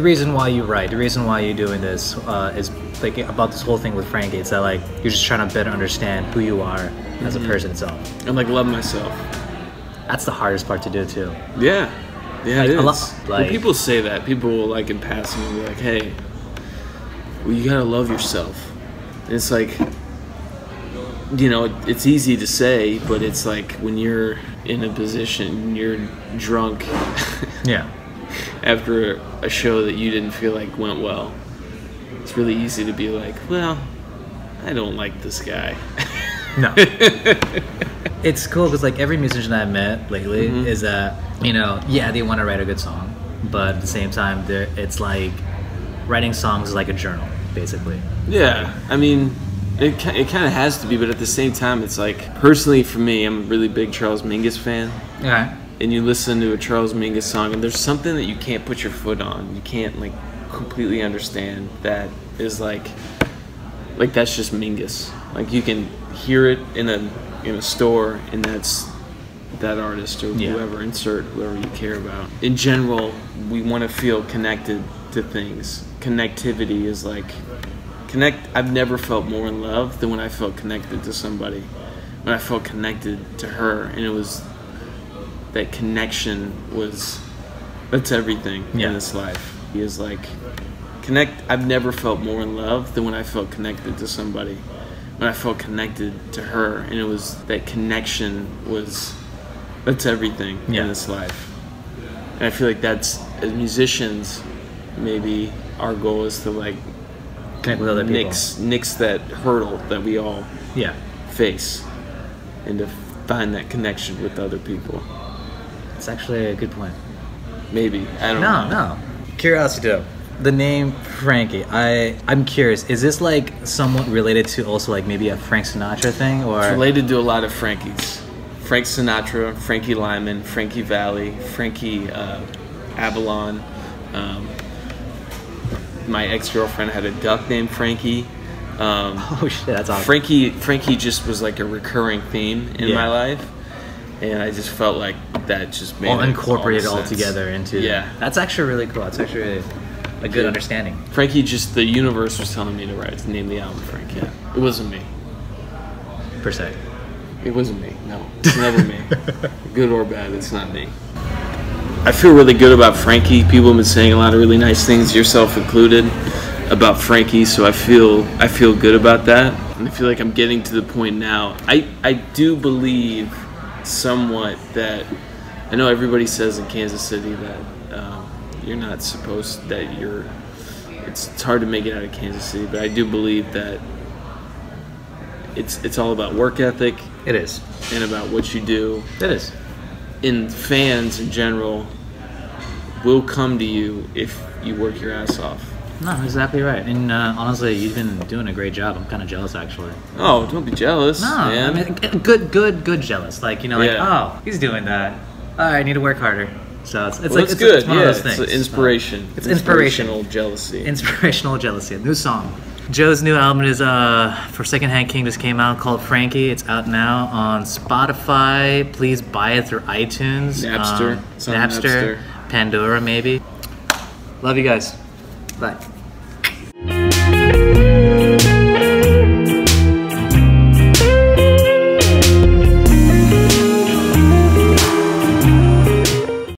why you write, the reason why you're doing this uh, is like about this whole thing with Frankie. It's that like you're just trying to better understand who you are as a person itself. And like love myself. That's the hardest part to do too. Yeah. Yeah, it Like, a lot- like- when people say that, people will like in passing will be like, "Hey, well, you gotta love yourself." And it's like, you know, it's easy to say, but it's like when you're in a position, you're drunk Yeah. After a show that you didn't feel like went well. It's really easy to be like, "Well, I don't like this guy." No. it's cool because like every musician I've met lately Mm-hmm. is that you know yeah they want to write a good song, but at the same time it's like writing songs is like a journal basically. Yeah, I mean, it, it kind of has to be, but at the same time, it's like personally for me, I'm a really big Charles Mingus fan. Okay. And you listen to a Charles Mingus song, and there's something that you can't put your foot on. You can't like completely understand that is like, like that's just Mingus. Like you can hear it in a in a store, and that's that artist or Yeah. whoever insert whoever you care about. In general, we want to feel connected to things. Connectivity is like connect. I've never felt more in love than when I felt connected to somebody. When I felt connected to her, and it was that connection was that's everything Yeah. in this life. He is like connect. I've never felt more in love than when I felt connected to somebody. When I felt connected to her, and it was that connection was that's everything Yeah. in this life. And I feel like that's as musicians, maybe our goal is to like Connect with other people. nix nix that hurdle that we all Yeah. face, and to find that connection with other people. It's actually a good point. Maybe I don't No, know. no. No. Curiosity though. The name Frankie. I I'm curious. Is this like somewhat related to also like maybe a Frank Sinatra thing or It's related to a lot of Frankies. Frank Sinatra, Frankie Lymon, Frankie Valli, Frankie uh, Avalon. Um, my ex-girlfriend had a duck named Frankie. Um, Oh shit, that's awesome. Frankie Frankie just was like a recurring theme in Yeah. my life, and I just felt like that just made all incorporated all all together into Yeah. That's actually really cool. That's actually really a good Yeah. understanding. Frankie just the universe was telling me to write to name the album Frankie. It wasn't me. Per se. It wasn't me. No, it's never me. Good or bad, it's not me. I feel really good about Frankie. People have been saying a lot of really nice things, yourself included, about Frankie. So I feel I feel good about that, and I feel like I'm getting to the point now. I I do believe somewhat that I know everybody says in Kansas City that um, you're not supposed that you're. It's, it's hard to make it out of Kansas City, but I do believe that it's it's all about work ethic It is. and about what you do. It is. And fans in general will come to you if you work your ass off. No, exactly right. And uh, honestly, you've been doing a great job. I'm kind of jealous, actually. Oh, don't be jealous, No, man. I mean, good, good, good jealous. Like you know, like Yeah. oh, he's doing that. All right, I need to work harder. So it's, it's well, like it's it's, good. It's one yeah, of those things. it's inspiration. It's inspiration. Inspirational jealousy. Inspirational jealousy. A new song. Joe's new album is uh for Secondhand King just came out called Frankie. It's out now on Spotify. Please buy it through iTunes, Napster. um, Napster, Napster. Pandora, maybe. Love you guys. Bye. Thank you.